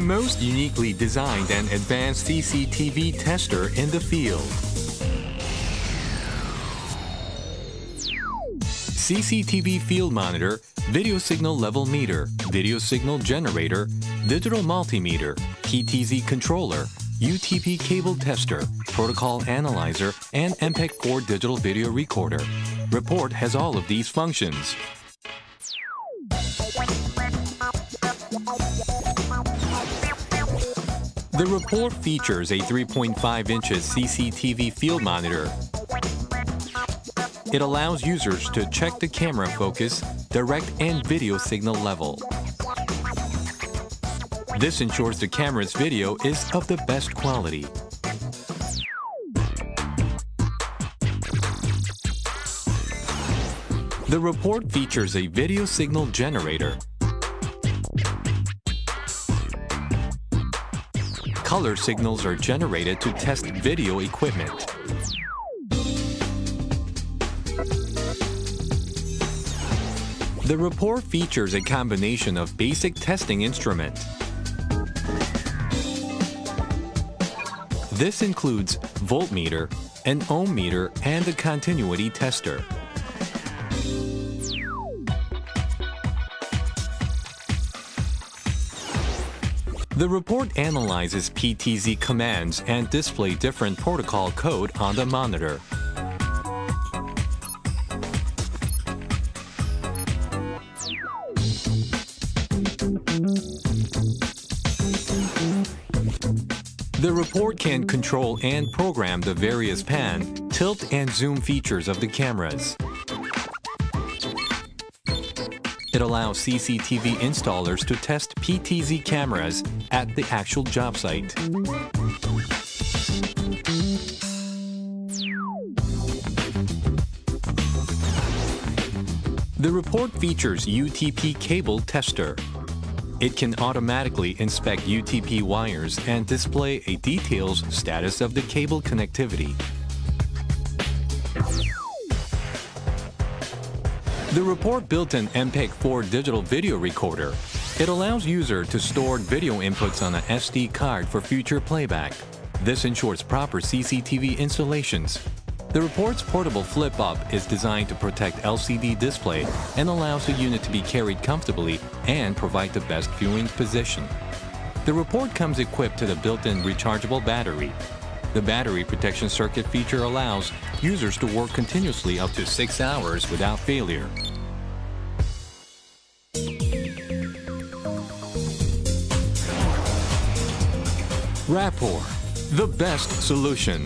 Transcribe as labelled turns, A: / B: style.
A: most uniquely designed and advanced CCTV tester in the field. CCTV field monitor, video signal level meter, video signal generator, digital multimeter, PTZ controller, UTP cable tester, protocol analyzer, and MPEG-4 digital video recorder. Rapport has all of these functions. The Rapport features a 3.5 inches CCTV field monitor. It allows users to check the camera focus, direct and video signal level. This ensures the camera's video is of the best quality. The Rapport features a video signal generator. Color signals are generated to test video equipment. The Rapport features a combination of basic testing instrument. This includes voltmeter, an ohm meter, and a continuity tester. The Rapport analyzes PTZ commands and display different protocol code on the monitor. The Rapport can control and program the various pan, tilt, and zoom features of the cameras. It allows CCTV installers to test PTZ cameras at the actual job site. The Rapport features UTP cable tester. It can automatically inspect UTP wires and display a details status of the cable connectivity. The Rapport built an MPEG-4 digital video recorder. It allows user to store video inputs on an SD card for future playback. This ensures proper CCTV installations. The Rapport's portable flip-up is designed to protect LCD display and allows the unit to be carried comfortably and provide the best viewing position. The Rapport comes equipped to the built-in rechargeable battery. The battery protection circuit feature allows users to work continuously up to 6 hours without failure. Rapport, the best solution.